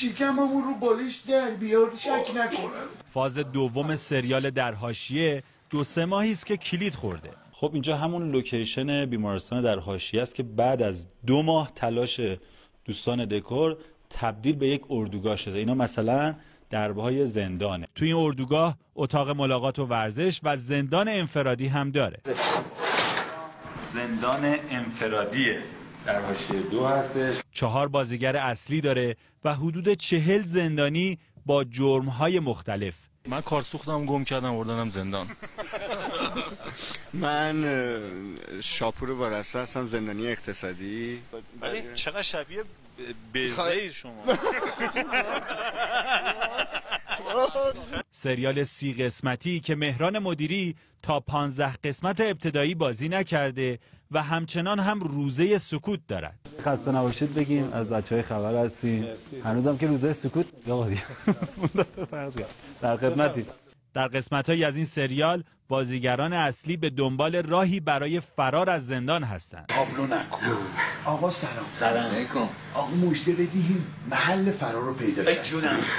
شکممون رو بالش در بیار شک نکنن فاز دوم سریال در حاشیه دو سه ماهی است که کلید خورده. خب اینجا همون لوکیشن بیمارستان در حاشیه است که بعد از دو ماه تلاش دوستان دکور تبدیل به یک اردوگاه شده. اینا مثلا دربه های زندانه. توی این اردوگاه اتاق ملاقات و ورزش و زندان انفرادی هم داره. زندان انفرادیه. در حاشیه دو هستش. چهار بازیگر اصلی داره و حدود چهل زندانی با جرمهای مختلف. من کارسوختم گم کردم بردنم زندان. من شاپور وارسته هستم زندانی اقتصادی. ولی چقدر شبیه بزه شما؟ سریال سی قسمتی که مهران مدیری تا پانزده قسمت ابتدایی بازی نکرده و همچنان هم روزه سکوت دارد. خسته نباشید بگیم از بچه های خبر هستیم. هنوزم که روزه سکوت. در خدمتی در قسمت از این سریال بازیگران اصلی به دنبال راهی برای فرار از زندان هستند. تابلو نکن. آقا سلام. سلام. آقا مجده بدیم. محل فرار رو پیدا کرد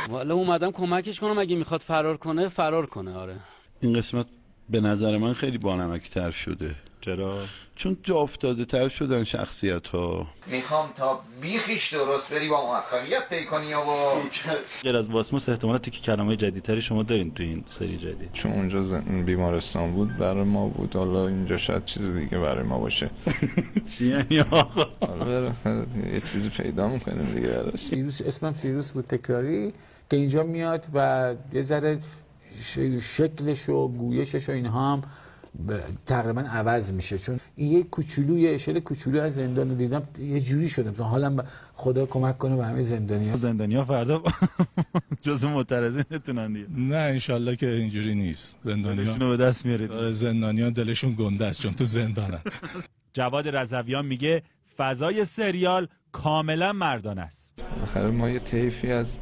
والا اومدم کمکش کنم اگه می‌خواد فرار کنه فرار کنه آره. این قسمت به نظر من خیلی بانمکی تر شده. چرا؟ چون جا افتاده تر شدن شخصیت ها می‌خوام تا بیخیش درست بری با موفقیت طی کنی و با غیر از واسموس احتمالاً که کلمه جدیدتری شما دارین تو این سری جدید. چون اونجا زن- بیمارستان بود برای ما بود. حالا اینجا شاید چیز دیگه برای ما باشه. چی یعنی آقا؟ یه چیزی پیدا می‌کنیم دیگه براش. اسمم فیروس بود تکراری. که اینجا میاد و یه ذره شکلش و گویشش و اینها هم تقریبا عوض میشه. چون این یه کوچولو یه اشل کوچولو از زندان رو دیدم یه جوری شدم مثلا حالم ب- خدا کمک کنه به همه زندانی زندانیا فردا جز معترضین نتونن دیگه. نه انشالله که اینجوری نیست. زندانیا به دست میارید. آره، زندانیا دلشون گنده است چون تو زندانن. جواد رضویان میگه فضای سریال کاملا مردانه است. بالاخره ما یه طیفی از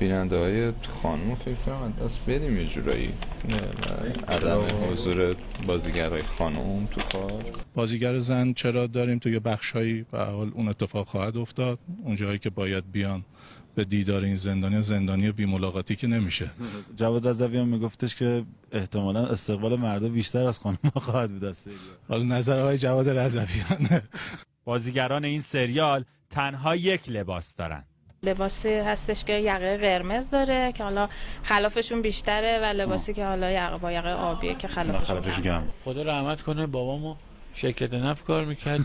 بیننده های خانم فکر کنم از دست بدیم یه جورایی. عدم حضور بازیگرای خانم تو کار. بازیگر زن چرا داریم تو یه بخشهایی؟ به حال اون اتفاق خواهد افتاد. اون جایی که باید بیان به دیدار این زندانی زندانی بی ملاقاتی که نمیشه. جواد رضویان میگفتش که احتمالا استقبال مردا بیشتر از خانم خواهد بود حالا نظر آقای جواد رضویان بازیگران این سریال تنها یک لباس دارن. لباسی هستش که یقه قرمز داره که حالا خلافشون بیشتره و لباسی که حالا یقه با یقه آبیه که خلافشون. کم خدا رحمت کنه بابامو شرکت نفت کار می‌کرد.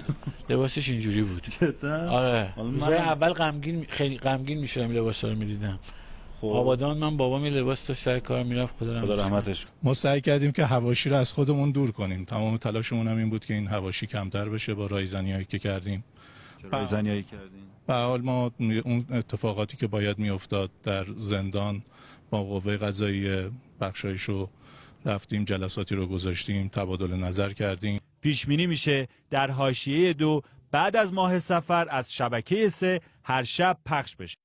لباسش اینجوری بود. آره. روزای من- اول غمگین خیلی غمگین می‌شدم لباس رو می‌دیدم. آبادان من بابام یه لباس داشت سر کار می‌رفت خدا خدا. رحمتش ما سعی کردیم که هواشی رو از خودمون دور کنیم. تمام تلاشمون هم این بود که این هواشی کمتر بشه با رایزنی هایی که کردیم. چرا زنیایی کردین؟ به حال ما اون اتفاقاتی که باید میافتاد در زندان با قوه قضایی بخشایشو رفتیم جلساتی رو گذاشتیم تبادل نظر کردیم. پیش بینی میشه در حاشیه دو بعد از ماه سفر از شبکه سه هر شب پخش بشه.